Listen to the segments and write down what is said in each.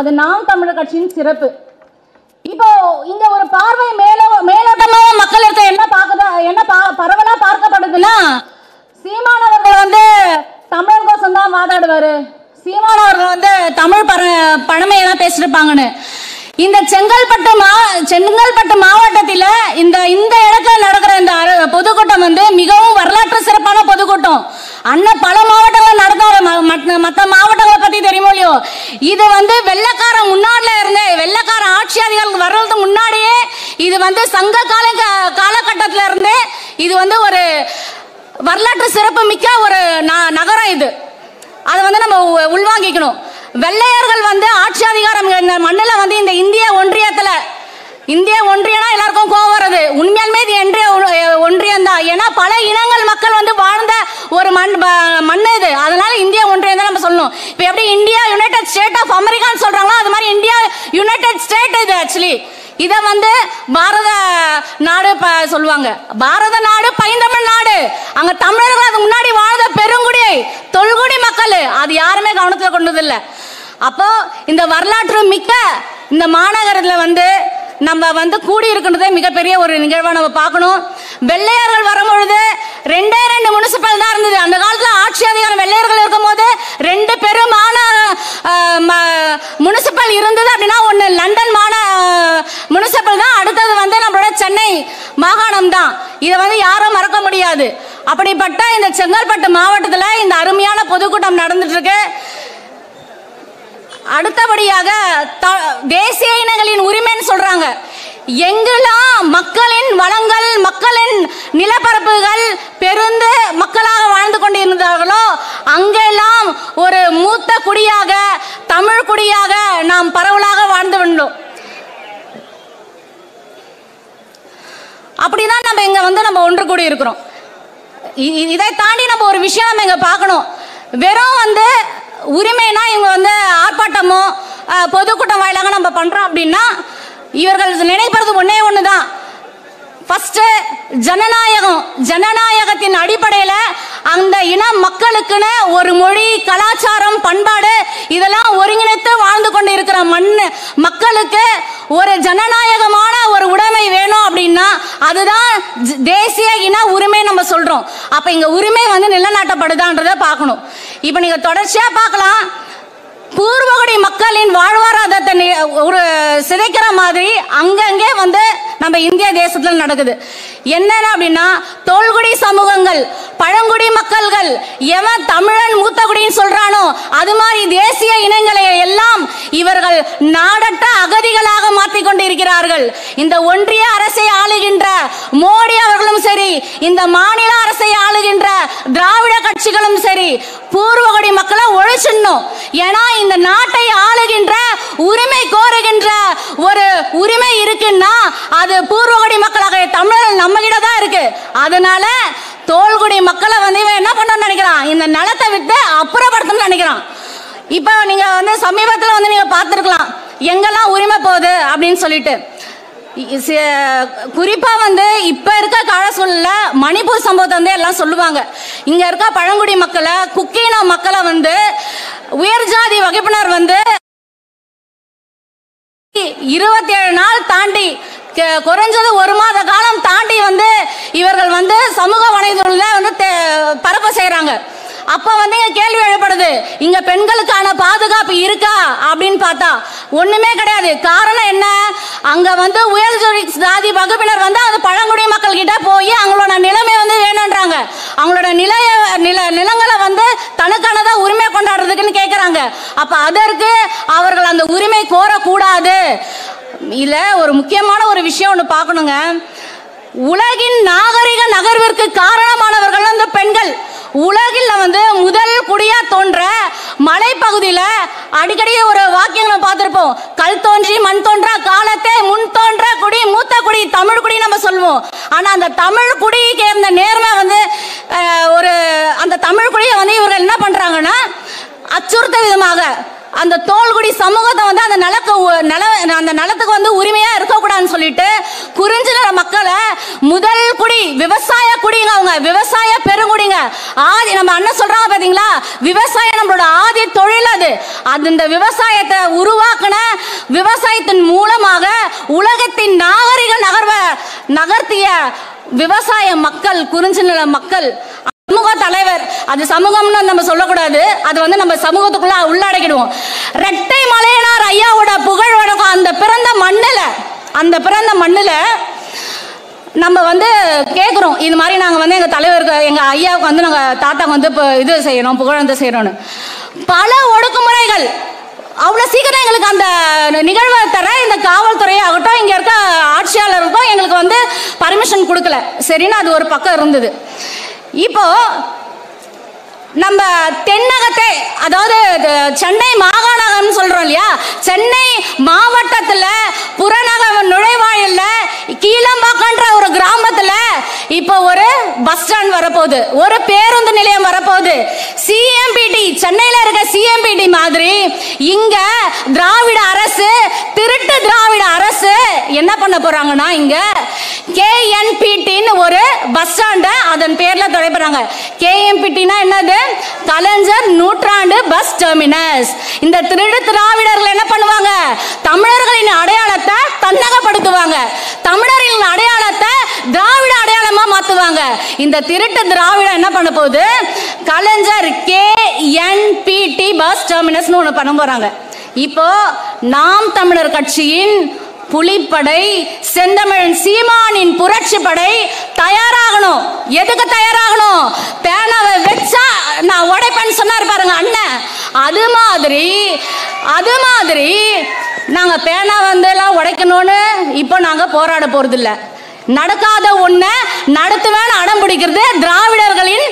அது நாம் தமிழர் கட்சியின் சிறப்பு. இப்போ இங்க ஒரு பார்வை மேல மேலோட்டமா மக்கள் இருக்க என்ன பார்க்குதா என்ன பா- பரவலா பார்க்கப்படுதுன்னா சீமானவர்கள் வந்து தமிழர் கோசம் தான் வாதாடுவாரு. சீமானவர்கள் வந்து தமிழ் பர பழமையெல்லாம் பேசிருப்பாங்கன்னு. இந்த செங்கல்பட்டு மா செங்கல்பட்டு மாவட்டத்தில் இந்த இந்த இடத்துல நடக்கிற இந்த பொதுக்கூட்டம் வந்து மிகவும் வரலாற்று சிறப்பான பொதுக்கூட்டம். அண்ணன் பல மாவட்டங்கள் நடந்தாரு ம- மத்த- மத்த மாவட்டங்களை பத்தி இது வந்து வெள்ளக்காரன் முன்னாடில இருந்தே வெள்ளக்கார ஆட்சி வர்றதுக்கு முன்னாடியே இது வந்து சங்க கால காலகட்டத்தில இருந்தே இது வந்து ஒரு வரலாற்று சிறப்பு மிக்க ஒரு ந- நகரம் இது. அதை வந்து நம்ம உ- உள்வாங்கிக்கணும். வெள்ளையர்கள் வந்து ஆட்சி அதிகாரம் இந்த மண்ணில் வந்து இந்த இந்திய ஒன்றியத்தில் இந்திய ஒன்றியம்னா எல்லாருக்கும் கோவம் வருது. உண்மையாலுமே இது இன்றைய ஒன்றியம் தான் ஏன்னா பல இனங்கள் மக்கள் வந்து வாழ்ந்த ஒரு மண் ப- மண் இது. அதனால இந்தியா ஒன்றியம் தான் நம்ம சொல்லணும். இப்போ எப்படி இந்தியா யுனைடெட் ஸ்டேட் ஆஃப் அமெரிக்கான்னு சொல்றாங்களோ அது மாதிரி இந்தியா யுனைடெட் ஸ்டேட் இது ஆக்சுவலி இதை வந்து பாரத நாடு ப- சொல்லுவாங்க. பாரத நாடு பைந்தமிழ் நாடு. அங்க தமிழர்கள் அதுக்கு முன்னாடி வாழ்ந்த பெருங்குடி தொல்குடி மக்கள். அது யாருமே கவனத்தில் கொண்டது இல்லை அப்போ இந்த வரலாற்று மிக்க இந்த மாநகரத்தில் வந்து நம்ம வந்து கூடி இருக்கின்றதே மிகப்பெரிய ஒரு நிகழ்வாக நம்ம பார்க்கணும். வெள்ளையர்கள் வரும்பொழுது ரெண்டே ரெண்டு முனிசிபல் தான் இருந்தது. அந்த காலத்துல ஆட்சி அதிகாரம் வெள்ளையர்கள் இருக்கும்போது ரெண்டு பெரும் முனிசிபல் இருந்தது அப்படின்னா ஒன்று லண்டன் மாந முனிசிபல் தான் அடுத்தது வந்து நம்மளோட சென்னை மாகாணம் தான். இதை வந்து யாரும் மறக்க முடியாது. அப்படிப்பட்ட இந்த செங்கல்பட்டு மாவட்டத்தில் இந்த அருமையான பொதுக்கூட்டம் நடந்துட்டு இருக்கு அடுத்தபடியாக த- தேசிய இனங்களின் உரிமைன்னு சொல்றாங்க. எங்கெல்லாம் மக்களின் வளங்கள் மக்களின் நிலப்பரப்புகள் பெருந்து மக்களாக வாழ்ந்து கொண்டிருந்தார்களோ அங்கெல்லாம் ஒரு மூத்த குடியாக தமிழ் குடியாக நாம் பரவலாக வாழ்ந்து வந்தோம். அப்படிதான் நம்ம இங்க வந்து நம்ம ஒன்று கூடி இருக்கிறோம் இதை தாண்டி நம்ம ஒரு விஷயம் நம்ம இங்க பார்க்கணும். வெறும் வந்து உரிமைனா இவங்க வந்து ஆர்ப்பாட்டமோ பொதுக்கூட்டம் வாயிலாக நம்ம பண்றோம் அப்படின்னா இவர்கள் நினைப்பது ஒன்னே ஒண்ணுதான். ஃபர்ஸ்ட் ஜனநாயகம் ஜனநாயகத்தின் அடிப்படையில அந்த இன மக்களுக்குன்னு ஒரு மொழி கலாச்சாரம் பண்பாடு இதெல்லாம் ஒருங்கிணைத்து வாழ்ந்து கொண்டு இருக்கிற மண் மக்களுக்கு ஒரு ஜனநாயகமான ஒரு உடைமை வேணும் அப்படின்னா அதுதான் ஜ- தேசிய இன உரிமை நம்ம சொல்றோம். அப்ப இங்க உரிமை வந்து நிலநாட்டப்படுதான்றத பார்க்கணும். இப்ப நீங்க தொடர்ச்சியா பார்க்கலாம். பூர்வகுடி மக்களின் வாழ்வாதாரத்தை ஒரு சிதைக்கிற மாதிரி அங்கங்கே வந்து நம்ம இந்திய தேசத்தில் நடக்குது. என்னென்ன அப்படின்னா தோல்குடி சமூகங்கள் பழங்குடி மக்கள்கள் எவன் தமிழன் மூத்தகுடின்னு சொல்றானோ அது மாதிரி தேசிய இனங்களை எல்லாம் இவர்கள் நாடற்ற அகதிகளாக மாற்றிக் கொண்டிருக்கிறார்கள். இந்த ஒன்றிய அரசை ஆளுகின்ற மோடி அவர்களும் சரி இந்த மாநில அரசை ஆளுகின்ற திராவிட கட்சிகளும் சரி பூர்வகுடி மக்களை ஒழிச்சிடணும். ஏன்னா இந்த நாட்டை ஆளுகின்ற உரிமை கோருகின்ற ஒரு உரிமை இருக்குன்னா அது பூர்வகுடி மக்களாக தமிழர்கள் நம்ம கிட்ட தான் இருக்கு. அதனால தோல்குடி மக்களை வந்து இவன் என்ன பண்ணணும்னு நினைக்கிறான்? இந்த நிலத்தை விட்டு அப்புறப்படுத்தணும்னு நினைக்கிறான். இப்போ நீங்க வந்து சமீபத்தில் வந்து நீங்க பார்த்துருக்கலாம். எங்கெல்லாம் உரிமை போகுது அப்படின்னு சொல்லிட்டு. குறிப்பா வந்து இப்ப இருக்க கால சூழல்ல மணிப்பூர் சம்பவத்தை வந்து எல்லாம் சொல்லுவாங்க. இங்க இருக்க பழங்குடி மக்களை குக்கீன மக்களை வந்து உயர் ஜாதி வகுப்பினர் வந்து இருபத்தி ஏழு நாள் தாண்டி குறைஞ்சது ஒரு மாத காலம் தாண்டி வந்து இவர்கள் வந்து சமூக வலைதளத்துல வந்து பரப்ப அப்ப வந்து இங்க கேள்வி எழுப்படுது இங்க பெண்களுக்கான பாதுகாப்பு இருக்கா அப்படின்னு பார்த்தா ஒண்ணுமே கிடையாது. காரணம் என்ன? அங்க வந்து உயர் ஜாதி வகுப்பினர் வந்து அது பழங்குடி மக்கள் கிட்ட போய் அவங்களோட நிலைமை வந்து வேணும்ன்றாங்க அவங்களோட நிலைய நில நிலங்களை வந்து தனக்கானதா உரிமை கொண்டாடுறதுக்குன்னு கேக்குறாங்க அப்ப அதற்கு அவர்கள் அந்த உரிமை கோரக்கூடாது. இல்ல ஒரு முக்கியமான ஒரு விஷயம் ஒண்ணு பார்க்கணுங்க. உலகின் நாகரிக நகர்விற்கு காரணமானவர்கள் அந்த பெண்கள். உலகில் வந்து முதல் குடியா தோன்ற மலைப்பகுதியில அடிக்கடி ஒரு வாக்கியங்களை பார்த்திருப்போம். கல் தோன்றி மண் தோன்றா காலத்தே முன் தோன்ற குடி மூத்த குடி தமிழ் குடி நம்ம சொல்லுவோம். ஆனா அந்த தமிழ் குடிக்கு இருந்த நேர்மை வந்து ஒரு அந்த தமிழ் குடியை வந்து இவர்கள் என்ன பண்றாங்கன்னா அச்சுறுத்த விதமாக அந்த தோல்குடி சமூகத்தை வந்து அந்த நிலக்கு நில அந்த நிலத்துக்கு வந்து உரிமையா இருக்கக்கூடாதுன்னு சொல்லிட்டு குறிஞ்சி நில மக்களை முதல் குடி விவசாய குடிங்க அவங்க. விவசாய பெருங்குடிங்க. ஆதி நம்ம அண்ணன் சொல்றாங்க பாத்தீங்களா? விவசாயம் நம்மளோட ஆதி தொழில் அது. அது இந்த விவசாயத்தை உருவாக்குன விவசாயத்தின் மூலமாக உலகத்தின் நாகரிக நகர்வ நகர்த்திய விவசாய மக்கள் குறிஞ்சி நில மக்கள் சமூக தலைவர். அது சமூகம்னு நம்ம சொல்லக்கூடாது. அது வந்து நம்ம சமூகத்துக்குள்ள உள்ளடக்கிடுவோம். ரெட்டை மலையனார் ஐயாவோட புகழ் வழக்கம் அந்த பிறந்த மண்ணில் அந்த பிறந்த மண்ணில் நம்ம வந்து கேட்குறோம் இது மாதிரி நாங்கள் வந்து எங்கள் தலைவருக்கு எங்கள் ஐயாவுக்கு வந்து நாங்கள் தாத்தாவுக்கு வந்து இப்போ இது செய்யணும் புகழந்து செய்யணும்னு. பல ஒடுக்குமுறைகள். அவ்வளோ சீக்கிரம் எங்களுக்கு அந்த நிகழ்வை தர இந்த காவல்துறையை ஆகட்டும் இங்கே இருக்க ஆட்சியாளருக்கும் எங்களுக்கு வந்து பர்மிஷன் கொடுக்கல. சரின்னு அது ஒரு பக்கம் இருந்தது. இப்போ நம்ம தென்னகத்தை அதாவது சென்னை மாகாணம்னு சொல்றோம் இல்லையா? சென்னை மாவட்டத்துல புறநகர் நுழைவாயில்ல கீழம்பாக்கன்ற ஒரு கிராமத்துல இப்போ ஒரு பஸ் ஸ்டாண்ட் வரப்போகுது. ஒரு பேருந்து நிலையம் வரப்போகுது. சிஎம்பிடி சென்னையில இருக்க சிஎம்பிடி மாதிரி இங்க திராவிட அரசு திருட்டு திராவிட அரசு என்ன பண்ண போறாங்கன்னா இங்க கேஎன்பிடின்னு ஒரு பஸ் ஸ்டாண்டை அதன் பேர்ல தொலைப்படுறாங்க கேஎம்பிடினா என்னது? கலைஞர் நூற்றாண்டு பஸ் டெர்மினஸ். இந்த திருடு திராவிடர்கள் என்ன பண்ணுவாங்க? தமிழர்களின் அடையாளத்தை தன்னகப்படுத்துவாங்க. தமிழரின் அடையாளத்தை திராவிட அடையாளமா மாத்துவாங்க. இந்த திருட்டு திராவிடம் என்ன பண்ண போகுது? கலைஞர் கேஎன்பிடி பஸ் டெர்மினஸ்னு ஒன்று பண்ண போறாங்க. இப்போ நாம் தமிழர் கட்சியின் புலிப்படை செந்தமிழன் சீமானின் புரட்சி படை தயாராகணும். எதுக்கு தயாராகணும்? பேனாவை வச்சா நான் உடைப்பேன்னு சொன்னார் பாருங்க அண்ணன். அது மாதிரி அது மாதிரி நாங்க பேனா வந்து எல்லாம் உடைக்கணும்னு இப்போ நாங்க போராட போகிறதில்ல நடக்காத ஒண்ண நடத்துவேன்னு அடம் பிடிக்கிறது திராவிடர்களின்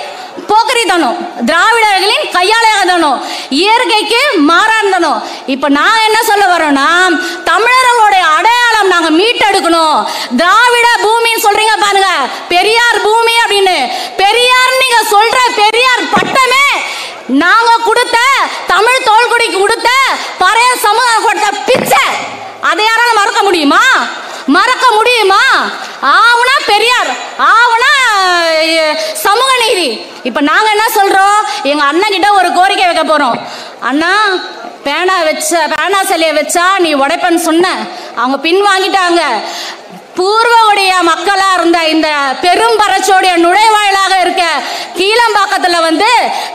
போக்கரித்தனம். திராவிடர்களின் கையாளதனம் இயற்கைக்கு மாறானதனம் இப்ப நான் என்ன சொல்ல வரோம்னா மீட்டெடுக்கணும். திராவிட பூமின்னு சொல்றீங்க பாருங்க. பெரியார் பூமி அப்படின்னு. பெரியார் நீங்க சொல்ற பெரியார் பட்டமே நாங்க கொடுத்த தமிழ் தோல்குடிக்கு கொடுத்த பழைய சமூகம் கொடுத்த பிச்சை. அதை யாரால மறக்க முடியுமா? மறக்க முடியுமா? ஆவுனா பெரியார். ஆவனா சமூக நீதி. இப்ப நாங்க என்ன சொல்றோம்? எங்க அண்ணன் கிட்ட ஒரு கோரிக்கை வைக்க போறோம். அண்ணா பேனா வச்ச பேனா சிலையை வச்சா நீ உடைப்பன்னு சொன்ன. அவங்க பின் வாங்கிட்டாங்க. பூர்வவுடைய மக்களா இருந்த இந்த பெரும் பரச்சோடைய நுழைவாயிலாக இருக்க கீழம்பாக்கத்துல வந்து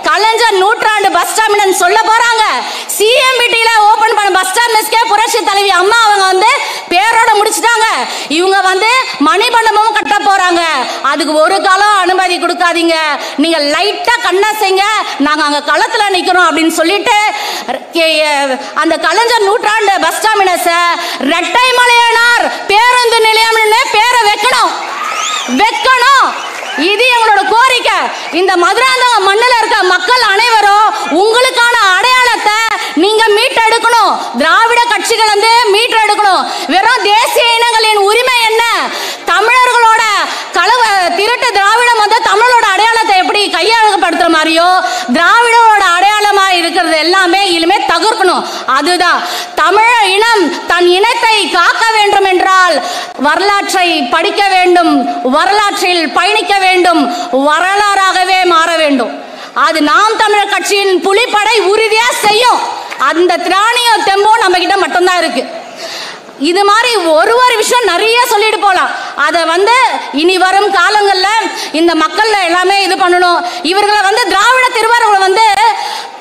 கலைஞர் நூற்றாண்டு பஸ் டெர்மினல் சொல்ல போறாங்க. சிஎம்பிடில ஓபன் பண்ண பஸ் டெர்மினஸ்க்கே புரட்சி தலைவி அம்மா அவங்க வந்து பேரோட முடிச்சிட்டாங்க. இவங்க வந்து மணிமண்டபமும் கட்ட போறாங்க. அதுக்கு ஒரு காலம் அனுமதி கொடுக்காதீங்க. நீங்க லைட்டா கண்ணா செய்ங்க. நாங்க அங்க களத்துல நிக்கிறோம் அப்படின்னு சொல்லிட்டு அந்த கலைஞர் நூற்றாண்டு பஸ் டெர்மினஸ ரெட்டை மலையனார் பேருந்து நிலையம் நிலையம்னு பேரை வைக்கணும். வைக்கணும். இது எங்களோட கோரிக்கை. இந்த மதுராந்தக மண்ணில் இருக்க மக்கள் அனைவரும் உங்களுக்கான அடையாளத்தை நீங்க மீட்டெடுக்கணும் திராவிட கட்சிகள் வந்து மீட்டெடுக்கணும் வெறும் தேசிய இனங்களின் உரிமை என்ன? தமிழர்களோட கலவ திருட்டு திராவிடம் வந்து தமிழோட அடையாளத்தை எப்படி கையகப்படுத்துற மாதிரியோ திராவிடரோட அடையாளமா இருக்கிறது எல்லாமே இனிமே தகர்க்கணும். அதுதான். தமிழ இனம் தன் இனத்தை காக்க வேண்டும் என்றால் வரலாற்றை படிக்க வேண்டும் வரலாற்றில் பயணிக்க வேண்டும் வரலாறாகவே மாற வேண்டும். அது நாம் தமிழர் கட்சியின் புலிப்படை உறுதியா செய்யும். அந்த திராணியம் தெம்போ நம்ம கிட்ட மட்டும்தான் இருக்கு. இது மாதிரி ஒரு ஒரு விஷயம் நிறைய சொல்லிட்டு போலாம். அதை வந்து இனி வரும் காலங்களில் இந்த மக்கள்ல எல்லாமே இது பண்ணணும். இவர்களை வந்து திராவிட திருவாரூர்களை வந்து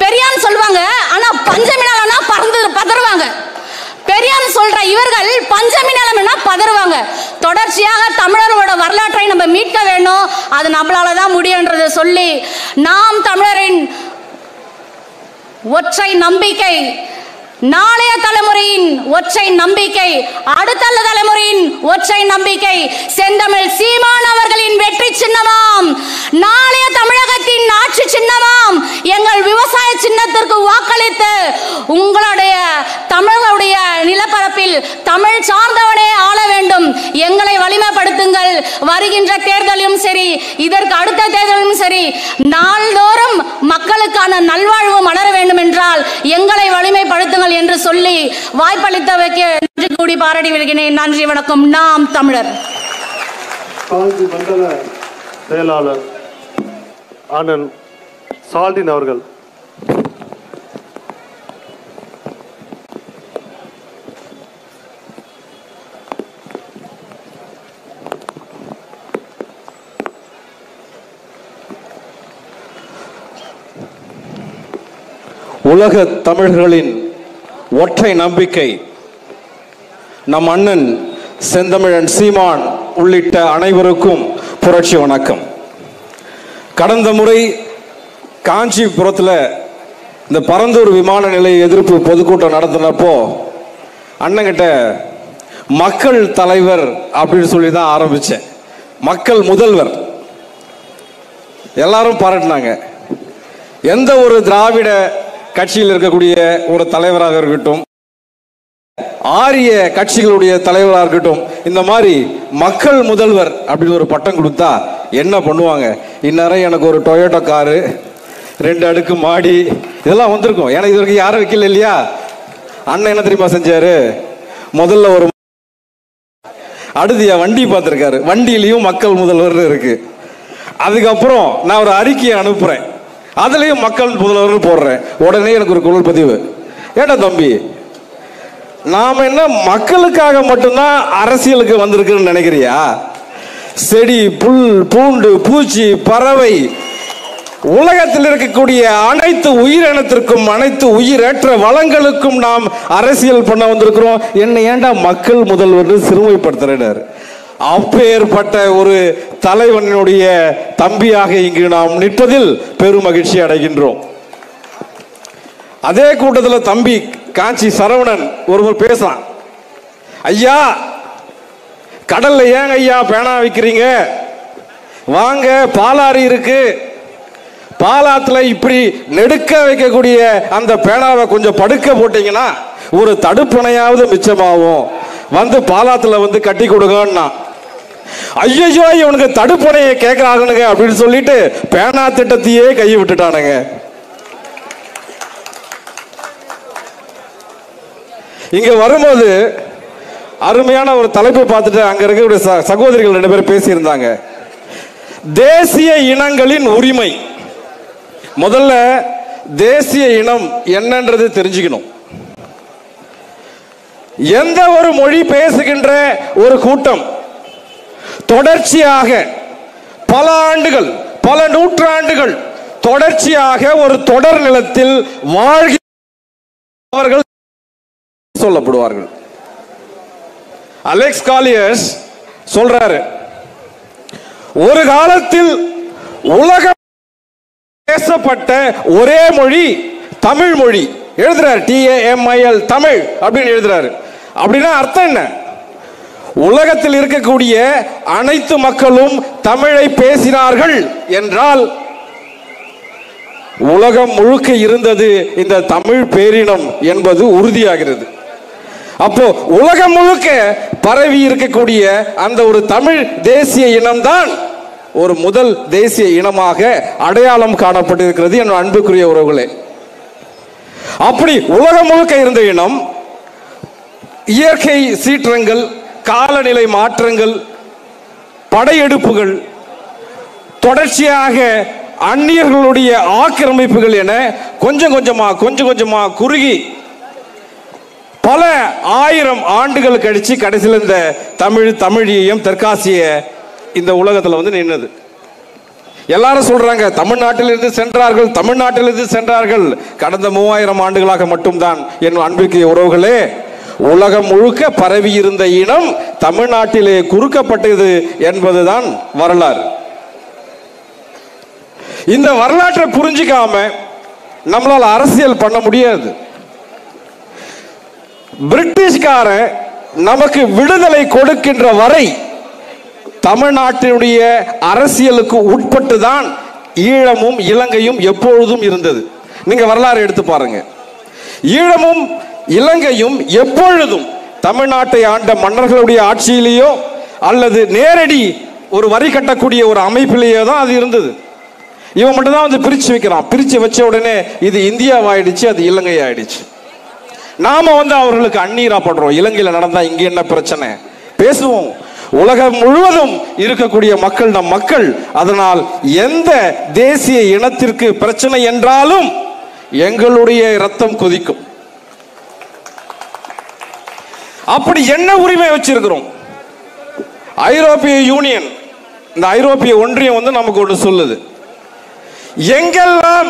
பெரியான்னு சொல்லுவாங்க. ஆனால் பஞ்சமி நலம்னா பறந்து பதறுவாங்க. பெரியான்னு சொல்ற இவர்கள் பஞ்சமி நிலைமைனா பதறுவாங்க. தொடர்ச்சியாக தமிழர்களோட வரலாற்றை நம்ம மீட்க வேண்டும். அது நம்மளால தான் முடியுன்றதை சொல்லி நாம் தமிழரின் ஒற்றை நம்பிக்கை நாளைய தலைமுறையின் ஒற்றை நம்பிக்கை அடுத்த தலைமுறையின் ஒற்றை நம்பிக்கை செந்தமிழ் சீமான் அவர்களின் வெற்றி சின்னமாம். நாளைய தமிழகத்தின் ஆட்சி சின்னமாம். எங்கள் விவசாய சின்னத்திற்கு வாக்களித்து உங்களுடைய தமிழருடைய நிலப்பரப்பில் தமிழ் சார்ந்தவனே ஆள வேண்டும். எங்களை வலிமைப்படுத்துங்கள். வருகின்ற தேர்தலும் சரி இதற்கு அடுத்த தேர்தலும் சரி நாள்தோறும் மக்களுக்கான நல்வாழ்வு மலர வேண்டும் என்றால் எங்களை வலிமைப்படுத்துங்கள் என்று சொல்லி வாய்ப்பளித்தவைக்கு நன்றி கூடி பாராட்டி விடுகிறேன். நன்றி வணக்கம். நாம் தமிழர். செயலாளர் அண்ணன் சால்டின் அவர்கள். உலக தமிழர்களின் ஒற்றை நம்பிக்கை. நம் அண்ணன் செந்தமிழன் சீமான் உள்ளிட்ட அனைவருக்கும் புரட்சி வணக்கம். கடந்த முறை காஞ்சிபுரத்தில் இந்த பரந்தூர் விமான நிலைய எதிர்ப்பு பொதுக்கூட்டம் நடத்தினப்போ அண்ணங்கிட்ட மக்கள் தலைவர் அப்படின்னு சொல்லி தான் ஆரம்பித்தேன் மக்கள் முதல்வர். எல்லாரும் பாராட்டினாங்க. எந்த ஒரு திராவிட கட்சியில் இருக்கக்கூடிய ஒரு தலைவராக இருக்கட்டும் ஆரிய கட்சிகளுடைய தலைவராக இருக்கட்டும் இந்த மாதிரி மக்கள் முதல்வர் அப்படின்னு ஒரு பட்டம் கொடுத்தா என்ன பண்ணுவாங்க? இந்நேரம் எனக்கு ஒரு டொயோட்டோ காரு ரெண்டு அடுக்கு மாடி இதெல்லாம் வந்திருக்கும். ஏன்னா இது வரைக்கும் யாரும் வைக்கல இல்லையா? அண்ணன் என்ன தெரியுமா செஞ்சாரு? முதல்ல ஒரு அடுத்து என் வண்டி பார்த்துருக்காரு. வண்டியிலையும் மக்கள் முதல்வர் இருக்கு. அதுக்கப்புறம் நான் ஒரு அறிக்கையை அனுப்புறேன். அதுலேயும் மக்கள் முதல்வர்னு போடுறேன். உடனே எனக்கு ஒரு குரல் பதிவு. ஏடா தம்பி? நாம் என்ன மக்களுக்காக மட்டும்தான் அரசியலுக்கு வந்திருக்குன்னு நினைக்கிறியா? செடி புல் பூண்டு பூச்சி பறவை உலகத்தில் இருக்கக்கூடிய அனைத்து உயிரினத்திற்கும் அனைத்து உயிரற்ற வளங்களுக்கும் நாம் அரசியல் பண்ண வந்திருக்கிறோம். என்ன ஏன்டா மக்கள் முதல்வர் சிறுமைப்படுத்துறார் அப்பேற்பட்ட ஒரு தலைவனுடைய தம்பியாக இங்கு நாம் நிற்பதில் பெரும் மகிழ்ச்சி அடைகின்றோம். அதே கூட்டத்தில் தம்பி காஞ்சி சரவணன் ஒருவர் பேசுறான். ஐயா கடல்ல ஏன் ஐயா பேனா விற்கிறீங்க வாங்க பாலாறு இருக்கு. பாலாத்துல இப்படி நெடுக்க வைக்கக்கூடிய அந்த பேனாவை கொஞ்சம் படுக்க போட்டீங்கன்னா ஒரு தடுப்பணையாவது மிச்சமாகும். வந்து பாலாத்துல வந்து கட்டி கொடுங்கன்னா ஐயோ இவனுக்கு தடுப்பணையை கேட்கறானுங்க அப்படின்னு சொல்லிட்டு பேனா திட்டத்தையே கையை விட்டுட்டானுங்க. இங்க வரும்போது அருமையான ஒரு தலைப்பை பார்த்துட்டு அங்க இருக்கக்கூடிய ச- சகோதரிகள் ரெண்டு பேரும் பேசியிருந்தாங்க. தேசிய இனங்களின் உரிமை. முதல்ல தேசிய இனம் என்னன்றது தெரிஞ்சுக்கணும். எந்த ஒரு மொழி பேசுகின்ற ஒரு கூட்டம் தொடர்ச்சியாக பல ஆண்டுகள் பல நூற்றாண்டுகள் தொடர்ச்சியாக ஒரு தொடர் நிலத்தில் வாழ்கிற அவர்கள் சொல்லப்படுவார்கள். அலெக்ஸ் காலியஸ் சொல்றாரு ஒரு காலத்தில் உலகம் பேசப்பட்ட ஒரே மொழி தமிழ் மொழி. எழுதுறாரு டிஏஎம்ஐஎல் தமிழ் அப்படின்னு எழுதுறாரு. அப்படின்னா அர்த்தம் என்ன? உலகத்தில் இருக்கக்கூடிய அனைத்து மக்களும் தமிழை பேசினார்கள் என்றால் உலகம் முழுக்க இருந்தது இந்த தமிழ் பேரினம் என்பது உறுதியாகிறது. அப்போ உலகம் முழுக்க பரவி இருக்கக்கூடிய அந்த ஒரு தமிழ் தேசிய இனம்தான் ஒரு முதல் தேசிய இனமாக அடையாளம் காணப்பட்டிருக்கிறது என் அன்புக்குரிய உறவுகளே. அப்படி உலகம் முழுக்க இருந்த இனம் இயற்கை சீற்றங்கள் காலநிலை மாற்றங்கள் படையெடுப்புகள் தொடர்ச்சியாக அந்நியர்களுடைய ஆக்கிரமிப்புகள் என கொஞ்சம் கொஞ்சமாக கொஞ்சம் கொஞ்சமாக குறுகி பல ஆயிரம் ஆண்டுகள் கழிச்சு கடைசியில் இந்த தமிழ் தமிழியம் தெற்காசிய இந்த உலகத்தில் வந்து நின்னது. எல்லாரும் சொல்றாங்க தமிழ்நாட்டிலிருந்து சென்றார்கள் தமிழ்நாட்டிலிருந்து சென்றார்கள். கடந்த மூவாயிரம் ஆண்டுகளாக மட்டும்தான் என் அன்பிற்கு உறவுகளே. உலகம் முழுக்க பரவி இருந்த இனம் தமிழ்நாட்டிலே குறுக்கப்பட்டது என்பதுதான் வரலாறு. இந்த வரலாற்றை புரிஞ்சுக்காம நம்மளால் அரசியல் பண்ண முடியாது. பிரிட்டிஷ்காரன் நமக்கு விடுதலை கொடுக்கின்ற வரை தமிழ்நாட்டினுடைய அரசியலுக்கு உட்பட்டு தான் ஈழமும் இலங்கையும் எப்பொழுதும் இருந்தது. நீங்க வரலாறு எடுத்து பாருங்க. ஈழமும் இலங்கையும் எப்பொழுதும் தமிழ்நாட்டை ஆண்ட மன்னர்களுடைய ஆட்சியிலேயோ அல்லது நேரடி ஒரு வரி கட்டக்கூடிய ஒரு அமைப்பிலேயோ தான் அது இருந்தது. இவன் மட்டும்தான் வந்து பிரித்து வைக்கிறான். பிரித்து வச்ச உடனே இது இந்தியாவாயிடுச்சு அது இலங்கை ஆயிடுச்சு நாம வந்து அவர்களுக்கு அந்நீரா படுறோம். இலங்கையில் நடந்தா இங்கே என்ன பிரச்சனை? பேசுவோம். உலகம் முழுவதும் இருக்கக்கூடிய மக்கள் நம் மக்கள். அதனால் எந்த தேசிய இனத்திற்கு பிரச்சனை என்றாலும் எங்களுடைய ரத்தம் கொதிக்கும். அப்படி என்ன உரிமை வச்சிருக்கிறோம்? ஐரோப்பிய யூனியன் இந்த ஐரோப்பிய ஒன்றியம் வந்து நமக்கு ஒன்று சொல்லுது. எங்கெல்லாம்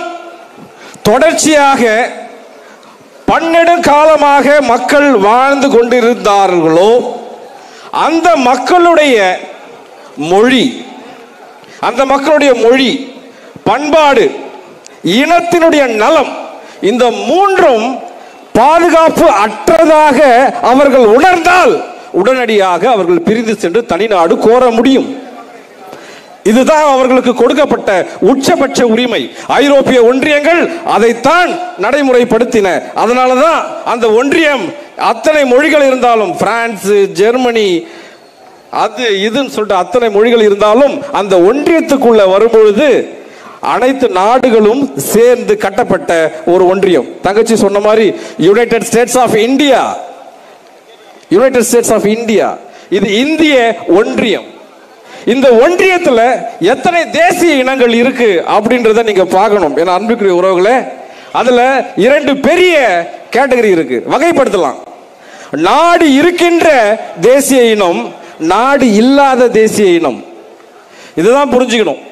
தொடர்ச்சியாக பன்னெடுங்காலமாக மக்கள் வாழ்ந்து கொண்டிருந்தார்களோ அந்த மக்களுடைய மொழி அந்த மக்களுடைய மொழி பண்பாடு இனத்தினுடைய நலம் இந்த மூன்றும் பாதுகாப்பு அற்றதாக அவர்கள் உணர்ந்தால் உடனடியாக அவர்கள் பிரிந்து சென்று தனிநாடு கோர முடியும். இதுதான் அவர்களுக்கு கொடுக்கப்பட்ட உச்சபட்ச உரிமை. ஐரோப்பிய ஒன்றியங்கள் அதைத்தான் நடைமுறைப்படுத்தின. அதனால தான் அந்த ஒன்றியம் அத்தனை மொழிகள் இருந்தாலும் பிரான்ஸ் ஜெர்மனி அது இதுன்னு சொல்லிட்டு அத்தனை மொழிகள் இருந்தாலும் அந்த ஒன்றியத்துக்குள்ள வரும்பொழுது அனைத்து நாடுகளும் சேர்ந்து கட்டப்பட்ட ஒரு ஒன்றியம். தங்கச்சி சொன்ன மாதிரி united states of India united states of India இது இந்திய ஒன்றியம். இந்த ஒன்றியத்துல எத்தனை தேசிய இனங்கள் இருக்கு அப்படின்றத நீங்க பார்க்கணும். ஏன்னா அன்புக்குரிய உறவுகளே அதுல இரண்டு பெரிய கேட்டகரி இருக்கு. வகைப்படுத்தலாம். நாடு இருக்கின்ற தேசிய இனம் நாடு இல்லாத தேசிய இனம். இதுதான் புரிஞ்சுக்கணும்.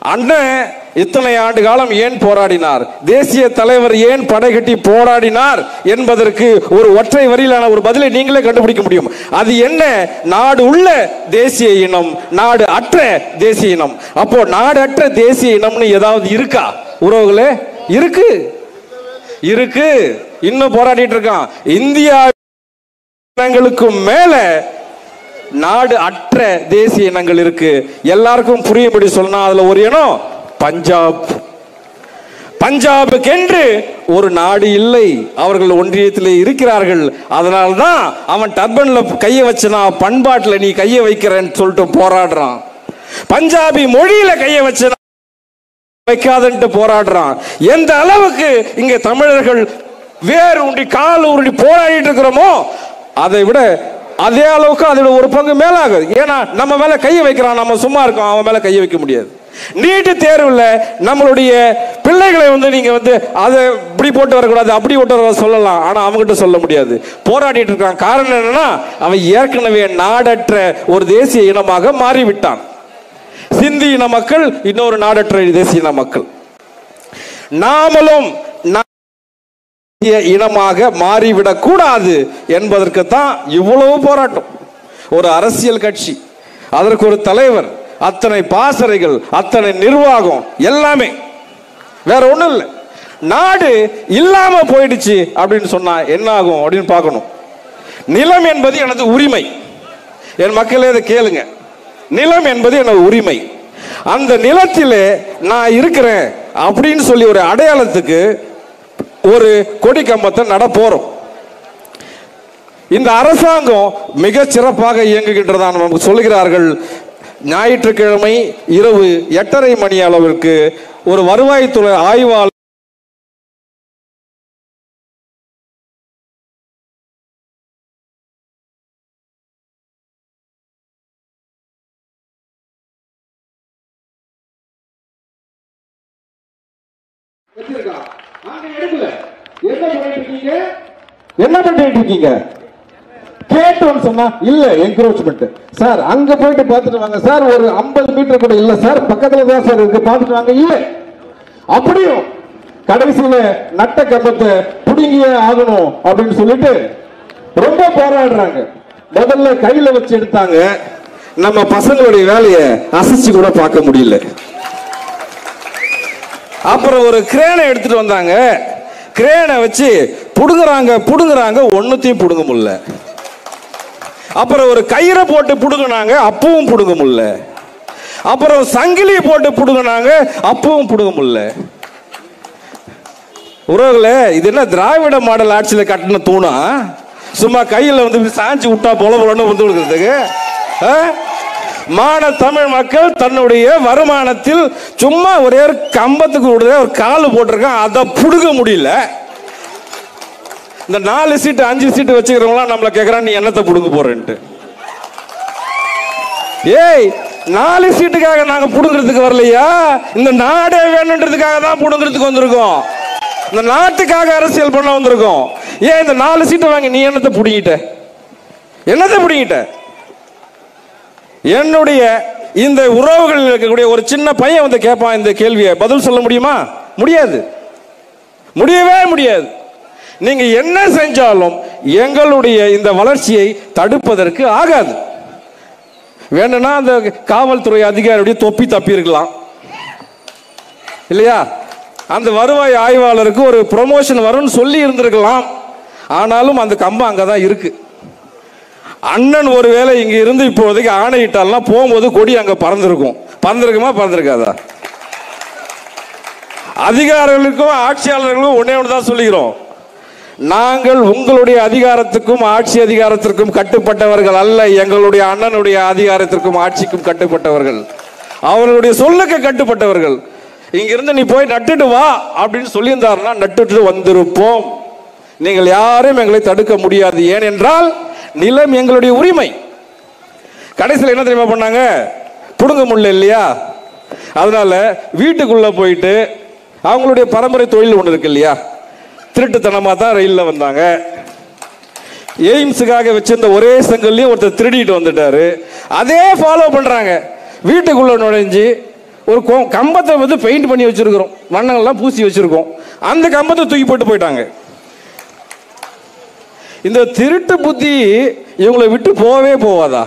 அண்ணன் இத்தனை ஆண்டு காலம் ஏன் போராடினார்? தேசிய தலைவர் ஏன் படைகட்டி போராடினார் என்பதற்கு ஒரு ஒற்றை வரியிலான ஒரு பதிலை நீங்களே கண்டுபிடிக்க முடியும். அது என்ன? நாடு உள்ள தேசிய இனம் நாடு அற்ற தேசிய இனம். அப்போ நாடு அற்ற தேசிய இனம்னு ஏதாவது இருக்கா? உறவுகளே இருக்கு. இருக்கு. இன்னும் போராடிட்டு இருக்கான். இந்தியா மேல நாடு அற்ற தேசிய இனங்கள் இருக்கு. எல்லாருக்கும் புரியும்படி சொன்னா அதுல ஒரு இனம் பஞ்சாப். பஞ்சாபுக்கென்று ஒரு நாடு இல்லை. அவர்கள் ஒன்றியத்தில் இருக்கிறார்கள். அதனால்தான் அவன் டர்பன்ல கையை வச்சனா பண்பாட்டில் நீ கையை வைக்கிறேன்னு சொல்லிட்டு போராடுறான். பஞ்சாபி மொழியில கையை வச்சனா வைக்காதன்ட்டு போராடுறான். எந்த அளவுக்கு இங்க தமிழர்கள் வேறு உண்டி கால் உருண்டி போராடிட்டு இருக்கிறோமோ அதை விட அதே அளவுக்கு அதோட ஒரு பங்கு மேலாகுது. ஏன்னா நம்ம மேல கையை வைக்கிறான் நம்ம சும்மா இருக்கோம் அவன் மேல கையை வைக்க முடியாது. நீட்டு தேர்வில் நம்மளுடைய பிள்ளைகளை வந்து நீங்க வந்து அதை இப்படி போட்டு வரக்கூடாது அப்படி போட்டு வர சொல்லலாம். ஆனா அவங்ககிட்ட சொல்ல முடியாது. போராடிட்டு இருக்கான். காரணம் என்னன்னா அவன் ஏற்கனவே நாடற்ற ஒரு தேசிய இனமாக மாறிவிட்டான். சிந்தி இன மக்கள் இன்னொரு நாடற்ற தேசிய இன மக்கள். நாமளும் நான் இனமாக மாறிவிடக் கூடாது என்பதற்கு தான் இவ்வளவு போராட்டம். ஒரு அரசியல் கட்சி அதற்கு ஒரு தலைவர் அத்தனை பாசறைகள் அத்தனை நிர்வாகம் எல்லாமே. வேற ஒன்றும் இல்லை. நாடு இல்லாம போயிடுச்சு அப்படின்னு சொன்னா என்ன ஆகும் அப்படின்னு பார்க்கணும். நிலம் என்பது எனது உரிமை. என் மக்களே இதை கேளுங்க. நிலம் என்பது எனது உரிமை. அந்த நிலத்திலே நான் இருக்கிறேன் அப்படின்னு சொல்லி ஒரு அடையாளத்துக்கு ஒரு கொடி கம்பத்தை நட இந்த அரசாங்கம் மிக சிறப்பாக இயங்குகின்றதா நமக்கு சொல்லுகிறார்கள். ஞாயிற்றுக்கிழமை இரவு எட்டரை மணி அளவிற்கு ஒரு வருவாய்த்துறை ஆய்வாளர் இருக்கீங்க. கேட்டோம்னு சொன்னா இல்ல என்க்ரோச்மெண்ட் சார் அங்க போயிட்டு பார்த்துட்டு வாங்க. சார் ஒரு 50 மீட்டர் கூட இல்ல. சார் பக்கத்துல தான் சார் இருக்கு. பார்த்துட்டு வாங்க. இல்ல. அப்படியும் கடைசியில நட்ட கம்பத்தை புடுங்கியே ஆகணும் அப்படின்னு சொல்லிட்டு ரொம்ப போராடுறாங்க. முதல்ல கையில வச்சு எடுத்தாங்க. நம்ம பசங்களுடைய வேலையை அசைச்சு கூட பார்க்க முடியல. அப்புறம் ஒரு கிரேனை எடுத்துட்டு வந்தாங்க. கிரேனை வச்சு புடுங்குறாங்க புடுங்குறாங்க ஒன்றுத்தையும் பிடுங்க முடியல. அப்புறம் ஒரு கயிறை போட்டு பிடுங்கினாங்க அப்பவும் பிடுங்க முடியல. அப்புறம் சங்கிலி போட்டு பிடுங்கினாங்க அப்பவும் பிடுங்க முடியல. உறவுகளே இது என்ன திராவிட மாடல் ஆட்சியில் கட்டின தூணா? சும்மா கையில் வந்து சாஞ்சி விட்டா போல போலன்னு வந்து கொடுக்கறதுக்கு ஆ? மான தமிழ் மக்கள் தன்னுடைய வருமானத்தில் சும்மா ஒரே ஒரு கம்பத்துக்கு ஒரு கால் போட்டிருக்கான் அதை புடுங்க முடியல. இந்த நாலு சீட்டு அஞ்சு சீட்டு வச்சுக்கிறவங்களாம் நம்மளை கேட்குறா நீ என்னத்தை பிடுங்க போறேன்ட்டு? ஏய் நாலு சீட்டுக்காக நாங்கள் பிடுங்கிறதுக்கு வரலையா? இந்த நாடே வேணுன்றதுக்காக தான் பிடுங்கிறதுக்கு வந்திருக்கோம். இந்த நாட்டுக்காக அரசியல் பண்ண வந்திருக்கோம். ஏன் இந்த நாலு சீட்டை வாங்கி நீ என்னத்தை பிடிங்கிட்ட? என்னத்தை பிடிங்கிட்ட? என்னுடைய இந்த உறவுகளில் இருக்கக்கூடிய ஒரு சின்ன பையன் வந்து கேட்பான் இந்த கேள்வியை. பதில் சொல்ல முடியுமா? முடியாது. முடியவே முடியாது. நீங்க என்ன செஞ்சாலும் எங்களுடைய இந்த வளர்ச்சியை தடுப்பதற்கு ஆகாது. வேணும்னா அந்த காவல்துறை அதிகாரியுடைய தொப்பி தப்பி இருக்கலாம் இல்லையா? அந்த வருவாய் ஆய்வாளருக்கு ஒரு ப்ரொமோஷன் வரும்னு சொல்லி இருந்திருக்கலாம். ஆனாலும் அந்த கம்பம் அங்கே தான் இருக்கு. அண்ணன் ஒருவேளை இங்க இருந்து இப்போதைக்கு ஆணையிட்டாலாம் போகும்போது கொடி அங்க பறந்துருக்கும். பறந்துருக்குமா பறந்துருக்காதா? அதிகாரிகளுக்கும் ஆட்சியாளர்களுக்கும் ஒன்னே ஒன்று தான் சொல்லிக்கிறோம் நாங்கள் உங்களுடைய அதிகாரத்துக்கும் ஆட்சி அதிகாரத்திற்கும் கட்டுப்பட்டவர்கள் அல்ல. எங்களுடைய அண்ணனுடைய அதிகாரத்திற்கும் ஆட்சிக்கும் கட்டுப்பட்டவர்கள். அவர்களுடைய சொல்லுக்கு கட்டுப்பட்டவர்கள். இங்கிருந்து நீ போய் நட்டுட்டு வா அப்படின்னு சொல்லியிருந்தாருன்னா நட்டுட்டு வந்திருப்போம். நீங்கள் யாரும் எங்களை தடுக்க முடியாது. ஏனென்றால் நிலம் எங்களுடைய உரிமை. கடைசியில் என்ன தெரியுமா பண்ணாங்க? புடுங்க முடியல இல்லையா? அதனால வீட்டுக்குள்ள போயிட்டு அவங்களுடைய பரம்பரை தொழில் ஒன்று இருக்கு இல்லையா? திருட்டுத்தனமாக தான் ரயிலில் வந்தாங்க. எய்ம்ஸுக்காக வச்சிருந்த ஒரே செங்கல்லையும் ஒருத்தர் திருடிட்டு வந்துட்டாரு. அதே ஃபாலோ பண்ணுறாங்க வீட்டுக்குள்ள நுழைஞ்சு ஒரு கொ- கம்பத்தை வந்து பெயிண்ட் பண்ணி வச்சிருக்கிறோம். வண்ணங்கள்லாம் பூசி வச்சிருக்கோம். அந்த கம்பத்தை தூக்கி போட்டு போயிட்டாங்க. இந்த திருட்டு புத்தி இவங்களை விட்டு போவே போவாதா?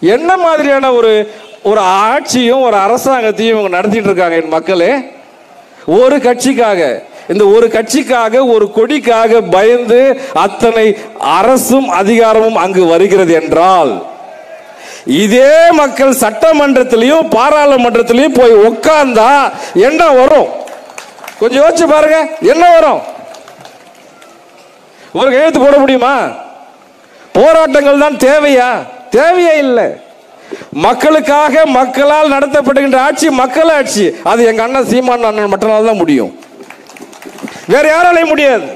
என்ன மாதிரியான ஒரு ஒரு ஆட்சியும் ஒரு அரசாங்கத்தையும் இவங்க நடத்திட்டு இருக்காங்க என் மக்களே? ஒரு கட்சிக்காக இந்த ஒரு கட்சிக்காக ஒரு கொடிக்காக பயந்து அத்தனை அரசும் அதிகாரமும் அங்கு வருகிறது என்றால் இதே மக்கள் சட்டமன்றத்திலையும் பாராளுமன்றத்திலையும் போய் உட்கார்ந்தா என்ன வரும்? கொஞ்சம் யோசிச்சு பாருங்க என்ன வரும்? ஒரு கையெழுத்து போட முடியுமா? போராட்டங்கள் தான் தேவையா? தேவையே இல்லை. மக்களுக்காக மக்களால் நடத்தப்படுகின்ற ஆட்சி மக்கள் ஆட்சி அது எங்க அண்ணன் சீமான் அண்ணன் மட்டும்தான் தான் முடியும். வேற யாராலையும் முடியாது.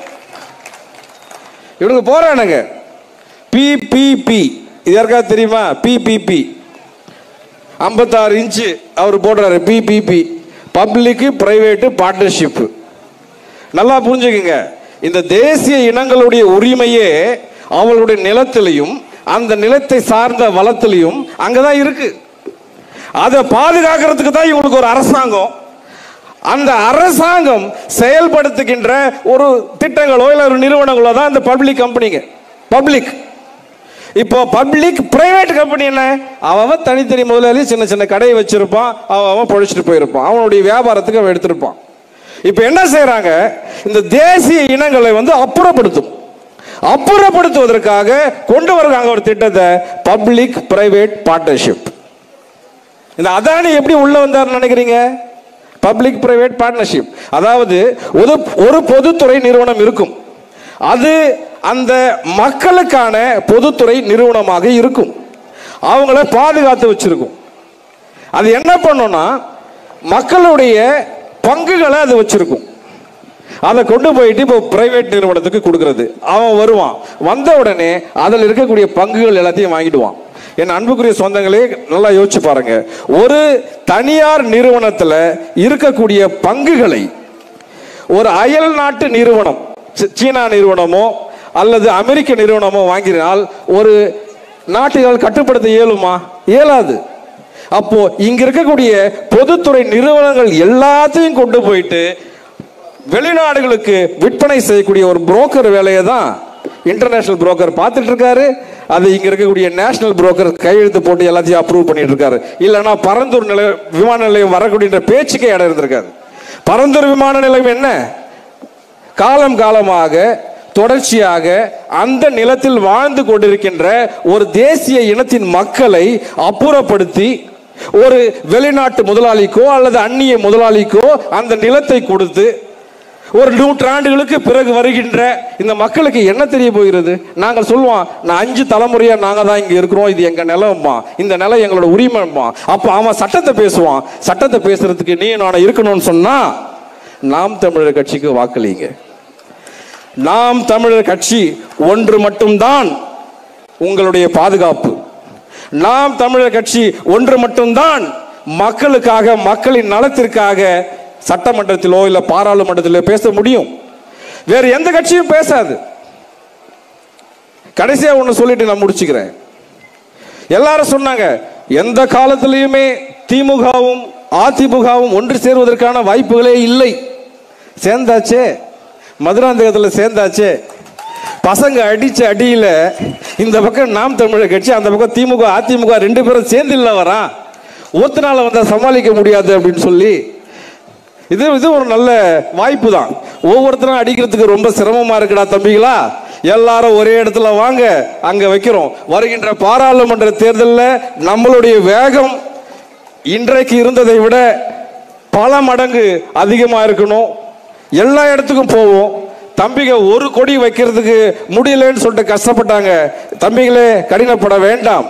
இவனுக்கு போறானுங்க. பிபிபி இது யாருக்காவது தெரியுமா? பிபிபி ஐம்பத்தாறு இன்ச்சு அவர் போடுறாரு. பிபிபி பப்ளிக் பிரைவேட்டு பார்ட்னர்ஷிப் நல்லா புரிஞ்சுக்குங்க. இந்த தேசிய இனங்களுடைய உரிமையே அவங்களுடைய நிலத்திலையும் அந்த நிலத்தை சார்ந்த வளத்திலையும் அங்கதான் இருக்கு. அதை பாதுகாக்கிறதுக்கு தான் இவங்களுக்கு ஒரு அரசாங்கம். அந்த அரசாங்கம் செயல்படுத்துகின்ற ஒரு திட்டங்களோ இல்லை ஒரு நிறுவனங்களோ தான் இந்த பப்ளிக் கம்பெனிங்க பப்ளிக் இப்போ பப்ளிக் பிரைவேட் கம்பெனி என்ன? அவன் தனித்தனி முதலாளி சின்ன சின்ன கடையை வச்சிருப்பான். அவன் அவன் பொழைச்சிட்டு போயிருப்பான். அவனுடைய வியாபாரத்துக்கு அவன் எடுத்திருப்பான். இப்போ என்ன செய்யறாங்க இந்த தேசிய இனங்களை வந்து அப்புறப்படுத்தும். அப்புறப்படுத்துவதற்காக கொண்டு வருவாங்க ஒரு திட்டத்தை பப்ளிக் பிரைவேட் பார்ட்னர்ஷிப் இந்த அதானி எப்படி உள்ள வந்தார் நினைக்கிறீங்க? பப்ளிக் பிரைவேட் பார்ட்னர்ஷிப் அதாவது ஒரு ஒரு பொதுத்துறை நிறுவனம் இருக்கும். அது அந்த மக்களுக்கான பொதுத்துறை நிறுவனமாக இருக்கும். அவங்கள பாதுகாத்து வச்சிருக்கும். அது என்ன பண்ணும்னா மக்களுடைய பங்குகளை அது வச்சிருக்கும். அதை கொண்டு போயிட்டு இப்போ பிரைவேட் நிறுவனத்துக்கு கொடுக்கறது. அவன் வருவான். வந்த உடனே அதில் இருக்கக்கூடிய பங்குகள் எல்லாத்தையும் வாங்கிடுவான். என் அன்புக்குரிய சொந்தங்களே நல்லா யோசிச்சு பாருங்க. ஒரு தனியார் நிறுவனத்தில் இருக்கக்கூடிய பங்குகளை ஒரு அயல் நாட்டு நிறுவனம் சீனா நிறுவனமோ அல்லது அமெரிக்க நிறுவனமோ வாங்கினால் ஒரு நாட்டுகள் கட்டுப்படுத்த இயலுமா? இயலாது. அப்போ இங்க இருக்கக்கூடிய பொதுத்துறை நிறுவனங்கள் எல்லாத்தையும் கொண்டு போயிட்டு வெளிநாடுகளுக்கு விற்பனை செய்யக்கூடிய ஒரு புரோக்கர் வேலையை தான் இன்டர்நேஷனல் புரோக்கர் பார்த்துட்டு இருக்காரு அது இங்க இருக்கக்கூடிய நேஷனல் புரோக்கர் கையெழுத்து போட்டு எல்லாத்தையும் அப்ரூவ் பண்ணிட்டு இருக்காரு இல்லைன்னா பரந்தூர் நிலைய விமான நிலையம் வரக்கூடிய பேச்சுக்கே இடம் இருந்திருக்காது. பரந்தூர் விமான நிலையம் என்ன? காலம் காலமாக தொடர்ச்சியாக அந்த நிலத்தில் வாழ்ந்து கொண்டிருக்கின்ற ஒரு தேசிய இனத்தின் மக்களை அப்புறப்படுத்தி ஒரு வெளிநாட்டு முதலாளிக்கோ அல்லது அந்நிய முதலாளிக்கோ அந்த நிலத்தை கொடுத்து ஒரு நூற்றாண்டுகளுக்கு பிறகு வருகின்ற இந்த மக்களுக்கு என்ன தெரிய போகிறது? நாங்கள் சொல்லுவோம் நான் அஞ்சு தலைமுறையாக நாங்கள் தான் இங்கே இருக்கிறோம். இது எங்கள் நிலம்மா. இந்த நிலம் எங்களோட உரிமைம்மா. அப்போ அவன் சட்டத்தை பேசுவான். சட்டத்தை பேசுறதுக்கு நீ நான் இருக்கணும்னு சொன்னா நாம் தமிழர் கட்சிக்கு வாக்களிங்க. நாம் தமிழர் கட்சி ஒன்று மட்டும்தான் உங்களுடைய பாதுகாப்பு. நாம் தமிழர் கட்சி ஒன்று மட்டும்தான் மக்களுக்காக மக்களின் நலத்திற்காக சட்டமன்றத்திலோ இல்ல பாராளுமன்றத்திலோ பேச முடியும். வேறு எந்த கட்சியும் பேசாது. கடைசியா ஒண்ணு சொல்லிட்டு நான் முடிச்சுக்கிறேன். எல்லாரும் சொன்னாங்க எந்த காலத்திலையுமே திமுகவும் அதிமுகவும் ஒன்று சேருவதற்கான வாய்ப்புகளே இல்லை. சேர்ந்தாச்சே. மதுராந்தகத்தில் சேர்ந்தாச்சே. பசங்க அடிச்ச அடியில் இந்த பக்கம் நாம் தமிழர் கட்சி அந்த பக்கம் திமுக அதிமுக ரெண்டு பேரும் சேர்ந்து இல்லை வரான். ஒத்தனால வந்தால் சமாளிக்க முடியாது அப்படின்னு சொல்லி இது இது ஒரு நல்ல வாய்ப்பு தான் ஒவ்வொருத்தரும் அடிக்கிறதுக்கு ரொம்ப சிரமமா இருக்குடா தம்பிகளா. எல்லாரும் ஒரே இடத்துல வாங்க அங்க வைக்கிறோம். வருகின்ற பாராளுமன்ற தேர்தலில் நம்மளுடைய வேகம் இன்றைக்கு இருந்ததை விட பல மடங்கு அதிகமா இருக்கணும். எல்லா இடத்துக்கும் போவோம். தம்பிங்க ஒரு கொடி வைக்கிறதுக்கு முடியலன்னு சொல்லிட்டு கஷ்டப்பட்டாங்க. தம்பிகளே கடினப்பட வேண்டாம்.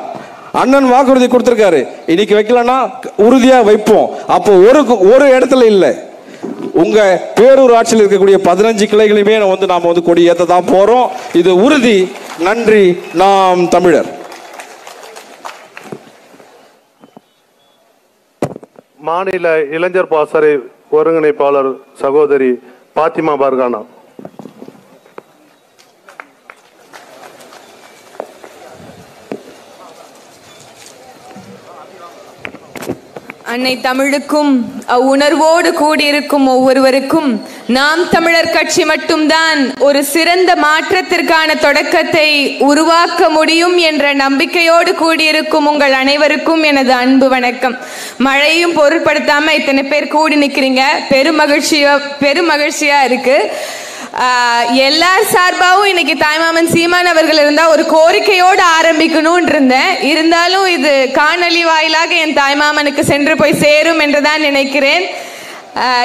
அண்ணன் வாக்குறுதி கொடுத்துருக்காரு. இன்னைக்கு வைக்கலன்னா உறுதியா வைப்போம். அப்போ ஒரு ஒரு இடத்துல இல்லை. உங்க பேரூராட்சியில் இருக்கக்கூடிய பதினஞ்சு கிளைகளையுமே வந்து நாம் வந்து கொடி ஏத்த தான் போறோம். இது உறுதி. நன்றி. நாம் தமிழர். மாநில இளைஞர் பாசறை ஒருங்கிணைப்பாளர் சகோதரி பாத்திமா பர்கானா. அன்னை தமிழுக்கும் அவ்வுணர்வோடு கூடியிருக்கும் ஒவ்வொருவருக்கும் நாம் தமிழர் கட்சி மட்டும்தான் ஒரு சிறந்த மாற்றத்திற்கான தொடக்கத்தை உருவாக்க முடியும் என்ற நம்பிக்கையோடு கூடியிருக்கும் உங்கள் அனைவருக்கும் எனது அன்பு வணக்கம். மழையும் பொருட்படுத்தாம இத்தனை பேர் கூடி நிற்கிறீங்க பெருமகிழ்ச்சியா பெருமகிழ்ச்சியா இருக்கு. எல்லார் சார்பாகவும் இன்னைக்கு தாய்மாமன் சீமான் அவர்கள் இருந்தால் ஒரு கோரிக்கையோடு ஆரம்பிக்கணும்னு இருந்தேன் இருந்தாலும் இது காணொலி வாயிலாக என் தாய்மாமனுக்கு சென்று போய் சேரும் என்றுதான் நினைக்கிறேன்.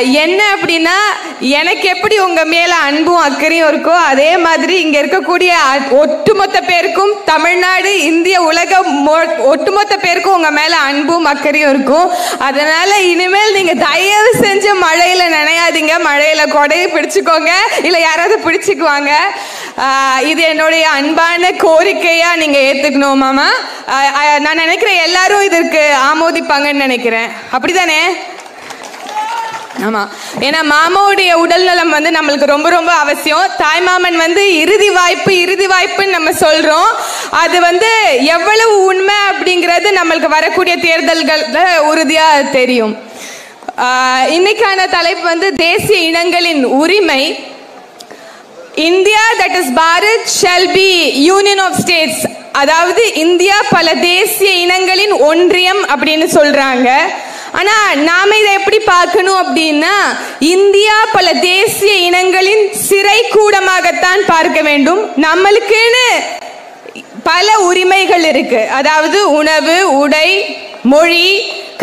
என்ன அப்படின்னா எனக்கு எப்படி உங்க மேல அன்பும் அக்கறையும் இருக்கோ அதே மாதிரி இங்க இருக்கக்கூடிய ஒட்டுமொத்த பேருக்கும் தமிழ்நாடு இந்திய உலகம் மொ- ஒட்டுமொத்த பேருக்கும் உங்க மேல அன்பும் அக்கறையும் இருக்கும். அதனால இனிமேல் நீங்க தயவு செஞ்சு மழையில நனையாதீங்க. மழையில கொடையை பிடிச்சுக்கோங்க. இல்ல யாராவது பிடிச்சுக்குவாங்க. இது என்னுடைய அன்பான கோரிக்கையா நீங்க ஏத்துக்கணும் மாமா. நான் நினைக்கிறேன் எல்லாரும் இதற்கு ஆமோதிப்பாங்கன்னு நினைக்கிறேன். அப்படிதானே? ஆமாம் ஏன்னா மாமாவுடைய உடல் நலம் வந்து நம்மளுக்கு ரொம்ப ரொம்ப அவசியம். தாய்மாமன் வந்து இறுதி வாய்ப்பு இறுதி வாய்ப்புன்னு நம்ம சொல்கிறோம் அது வந்து எவ்வளவு உண்மை அப்படிங்கிறது நம்மளுக்கு வரக்கூடிய தேர்தல்கள்ல உறுதியாக தெரியும். இன்னைக்கான தலைப்பு வந்து தேசிய இனங்களின் உரிமை. India that is Bharat shall be union of states அதாவது இந்தியா பல தேசிய இனங்களின் ஒன்றியம் அப்படின்னு சொல்றாங்க. ஆனா நாம இதை எப்படி பார்க்கணும் அப்படின்னா இந்தியா பல தேசிய இனங்களின் சிறை கூடமாகத்தான் பார்க்க வேண்டும். நம்மளுக்குன்னு பல உரிமைகள் இருக்கு. அதாவது உணவு உடை மொழி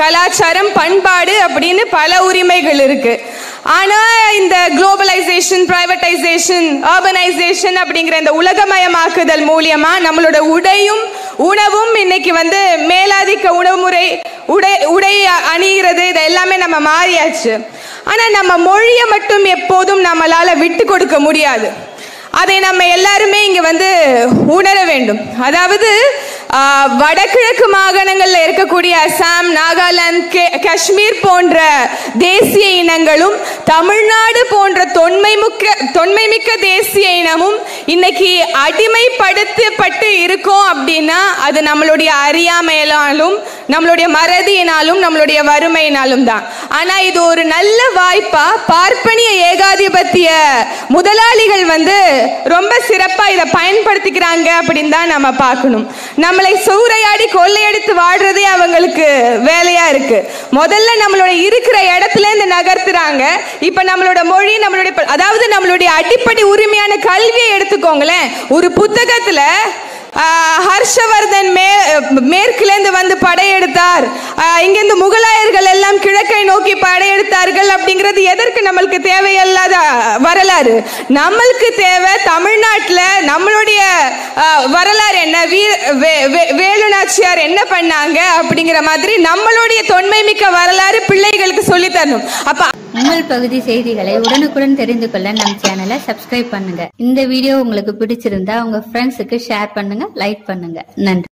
கலாச்சாரம் பண்பாடு அப்படின்னு பல உரிமைகள் இருக்கு. ஆனா இந்த குளோபலைசேஷன் பிரைவேட்டைசேஷன் அர்பனைசேஷன் அப்படிங்கிற இந்த உலகமயமாக்குதல் மூலியமா நம்மளோட உடையும் உணவும் இன்னைக்கு வந்து மேலாதிக்க உணவு முறை உடை உடை அணிகிறது இது எல்லாமே நம்ம மாறியாச்சு. ஆனா நம்ம மொழியை மட்டும் எப்போதும் நம்மளால விட்டு கொடுக்க முடியாது. அதை நம்ம எல்லாருமே இங்க வந்து உணர வேண்டும். அதாவது வடகிழக்கு மாகாணங்களில் இருக்கக்கூடிய அசாம் நாகாலாந்து கே- காஷ்மீர் போன்ற தேசிய இனங்களும் தமிழ்நாடு போன்ற தொன்மை முக்க தொன்மை மிக்க தேசிய இனமும் இன்னைக்கு அடிமைப்படுத்தப்பட்டு இருக்கோம் அப்படின்னா அது நம்மளுடைய அறியாமையினாலும் நம்மளுடைய மறதியினாலும் நம்மளுடைய வறுமையினாலும் தான். ஆனால் இது ஒரு நல்ல வாய்ப்பா பார்ப்பனிய ஏகாதிபத்திய முதலாளிகள் வந்து ரொம்ப சிறப்பாக இதை பயன்படுத்திக்கிறாங்க அப்படின்னு தான் நம்ம பார்க்கணும். நம்மளை சூறையாடி கொள்ளையடித்து வாடுறதே அவங்களுக்கு வேலையா இருக்கு. முதல்ல நம்மளோட இருக்கிற இடத்துல இருந்து நகர்த்துறாங்க. இப்ப நம்மளோட மொழி நம்மளுடைய அதாவது நம்மளுடைய அடிப்படை உரிமையான கல்வியை எடுத்துக்கோங்களேன். ஒரு புத்தகத்துல ஹர்ஷவர்தன் மே மேற்கிலேந்து வந்து படையெடுத்தார். இங்கேருந்து முகலாயர்கள் எல்லாம் கிழக்கை நோக்கி படையெடுத்தார்கள் அப்படிங்கிறது எதற்கு நம்மளுக்கு தேவையில்லாத வரலாறு? நம்மளுக்கு தேவை தமிழ்நாட்டில் நம்மளுடைய வரலாறு என்ன? வீ வே- வே- என்ன பண்ணாங்க அப்படிங்கிற மாதிரி நம்மளுடைய தொன்மை மிக்க வரலாறு பிள்ளைகளுக்கு சொல்லித் தரணும். உங்கள் பகுதி செய்திகளை உடனுக்குடன் தெரிந்து கொள்ள நம் சேனலை சப்ஸ்கிரைப் பண்ணுங்க. இந்த வீடியோ உங்களுக்கு பிடிச்சிருந்தா உங்க ஃப்ரெண்ட்ஸுக்கு ஷேர் பண்ணுங்க லைக் பண்ணுங்க. நன்றி.